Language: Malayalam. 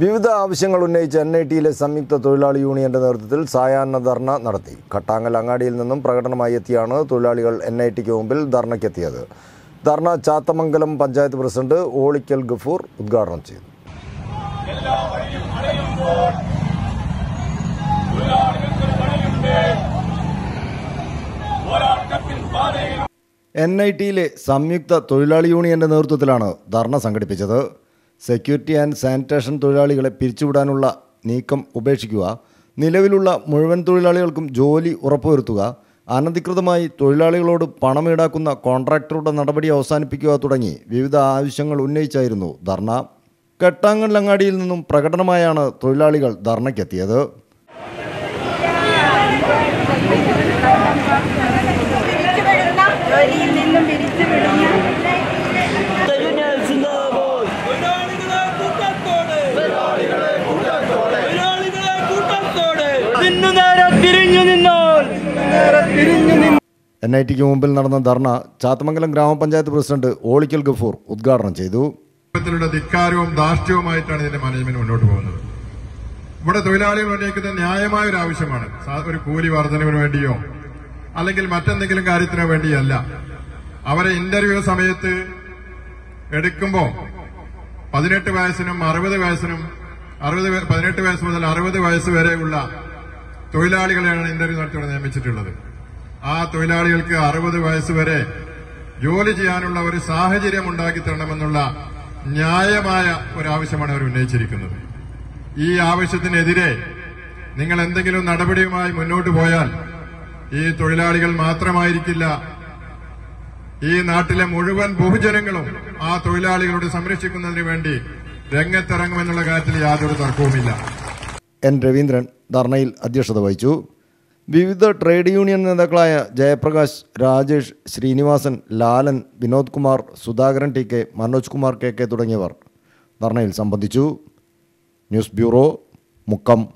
വിവിധ ആവശ്യങ്ങൾ ഉന്നയിച്ച് എൻ ഐ ടിയിലെ സംയുക്ത തൊഴിലാളി യൂണിയന്റെ നേതൃത്വത്തിൽ സായാഹ്ന ധർണ നടത്തി. കട്ടാങ്ങൽ അങ്ങാടിയിൽ നിന്നും പ്രകടനമായി എത്തിയാണ് തൊഴിലാളികൾ എൻ ഐ ടിക്ക് മുമ്പിൽ ധർണയ്ക്കെത്തിയത്. ധർണ ചാത്തമംഗലം പഞ്ചായത്ത് പ്രസിഡന്റ് ഓളിക്കൽ ഗഫൂർ ഉദ്ഘാടനം ചെയ്തു. എൻ ഐ ടിയിലെ സംയുക്ത തൊഴിലാളി യൂണിയന്റെ നേതൃത്വത്തിലാണ് ധർണ സംഘടിപ്പിച്ചത്. സെക്യൂരിറ്റി ആൻഡ് സാനിറ്റേഷൻ തൊഴിലാളികളെ പിരിച്ചുവിടാനുള്ള നീക്കം ഉപേക്ഷിക്കുക നിലവിലുള്ള മുഴുവൻ തൊഴിലാളികൾക്കും ജോലി ഉറപ്പുവരുത്തുക അനധികൃതമായി തൊഴിലാളികളോട് പണം ഈടാക്കുന്ന കോൺട്രാക്ടറുടെ നടപടി അവസാനിപ്പിക്കുക തുടങ്ങി വിവിധ ആവശ്യങ്ങൾ ഉന്നയിച്ചായിരുന്നു ധർണ. കെട്ടാങ്ങല്ലങ്ങാടിയിൽ നിന്നും പ്രകടനമായാണ് തൊഴിലാളികൾ ധർണയ്ക്കെത്തിയത്. എൻ ഐ ടിക്ക് മുമ്പിൽ നടന്ന ധർണ ചാത്തമംഗലം ഗ്രാമപഞ്ചായത്ത് പ്രസിഡന്റ് ഓളിക്കൽ ഗഫൂർ ഉദ്ഘാടനം ചെയ്തു. ധിക്കാരവും ധാർഷ്ട്യവുമായിട്ടാണ് ഇതിന്റെ മാനേജ്മെന്റ് മുന്നോട്ട് പോകുന്നത്. ഇവിടെ തൊഴിലാളികൾ ഉന്നയിക്കുന്ന ന്യായമായ ഒരു ആവശ്യമാണ്. ഒരു കൂലി വർധനവിന് വേണ്ടിയോ അല്ലെങ്കിൽ മറ്റെന്തെങ്കിലും കാര്യത്തിനോ വേണ്ടിയല്ല. അവരെ ഇന്റർവ്യൂ സമയത്ത് എടുക്കുമ്പോൾ പതിനെട്ട് വയസ്സിനും അറുപത് വയസ്സിനും അറുപത് പതിനെട്ട് വയസ്സ് മുതൽ അറുപത് വയസ്സ് വരെയുള്ള തൊഴിലാളികളെയാണ് ഇന്റർവ്യൂ നടത്തിയോടെ നിയമിച്ചിട്ടുള്ളത്. ആ തൊഴിലാളികൾക്ക് അറുപത് വയസ്സ് വരെ ജോലി ചെയ്യാനുള്ള ഒരു സാഹചര്യം ഉണ്ടാക്കി തരണമെന്നുള്ള ന്യായമായ ഒരു ആവശ്യമാണ് അവർ ഉന്നയിച്ചിരിക്കുന്നത്. ഈ ആവശ്യത്തിനെതിരെ നിങ്ങൾ എന്തെങ്കിലും നടപടിയുമായി മുന്നോട്ട് പോയാൽ ഈ തൊഴിലാളികൾ മാത്രമായിരിക്കില്ല. ഈ നാട്ടിലെ മുഴുവൻ ബഹുജനങ്ങളും ആ തൊഴിലാളികളോട് സംരക്ഷിക്കുന്നതിന് വേണ്ടി രംഗത്തിറങ്ങുമെന്നുള്ള കാര്യത്തിൽ യാതൊരു തർക്കവുമില്ല. എൻ. രവീന്ദ്രൻ ധർണയിൽ അധ്യക്ഷത വഹിച്ചു. വിവിധ ട്രേഡ് യൂണിയൻ നേതാക്കളായ Jayaprakash Rajesh Srinivasan Lalan Vinod Kumar Sudhakaran T K Manoj Kumar K K തുടങ്ങിയവർ. ധർണയിൽ സംബന്ധിച്ചു. News bureau Mukkam.